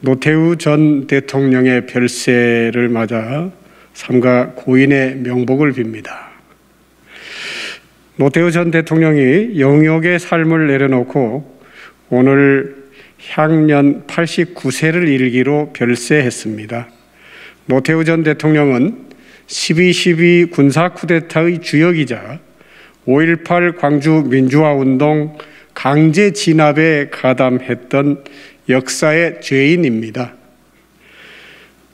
노태우 전 대통령의 별세를 맞아 삼가 고인의 명복을 빕니다. 노태우 전 대통령이 영역의 삶을 내려놓고 오늘 향년 89세를 일기로 별세했습니다. 노태우 전 대통령은 12.12 군사 쿠데타의 주역이자 5.18 광주 민주화운동 강제 진압에 가담했던 역사의 죄인입니다.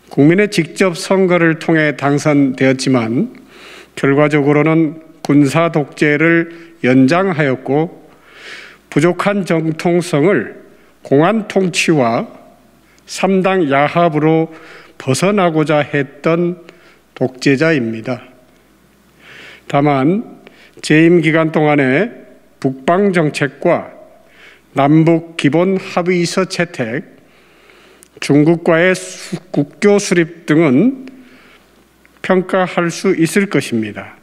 국민의 직접 선거를 통해 당선되었지만 결과적으로는 군사 독재를 연장하였고 부족한 정통성을 공안 통치와 삼당 야합으로 벗어나고자 했던 독재자입니다. 다만 재임 기간 동안에 북방 정책과 남북 기본 합의서 채택, 중국과의 국교 수립 등은 평가할 수 있을 것입니다.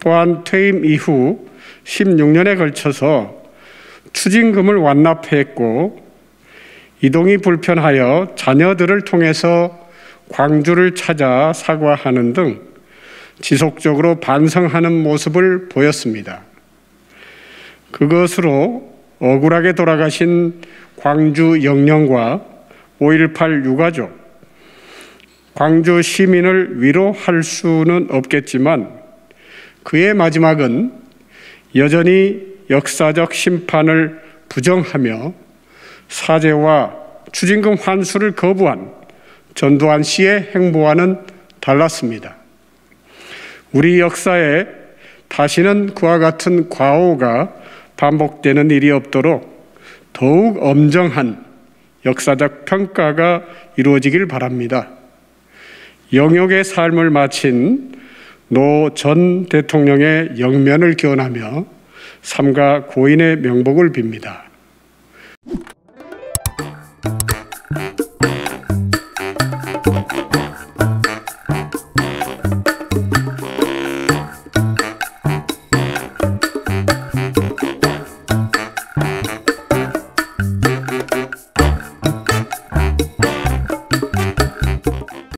또한 퇴임 이후 16년에 걸쳐서 추징금을 완납했고 이동이 불편하여 자녀들을 통해서 광주를 찾아 사과하는 등 지속적으로 반성하는 모습을 보였습니다. 그것으로 억울하게 돌아가신 광주 영령과 5.18 유가족, 광주 시민을 위로할 수는 없겠지만 그의 마지막은 여전히 역사적 심판을 부정하며 사죄와 추징금 환수를 거부한 전두환 씨의 행보와는 달랐습니다. 우리 역사에 다시는 그와 같은 과오가 반복되는 일이 없도록 더욱 엄정한 역사적 평가가 이루어지길 바랍니다. 영역의 삶을 마친 노 전 대통령의 영면을 기원하며 삼가 고인의 명복을 빕니다.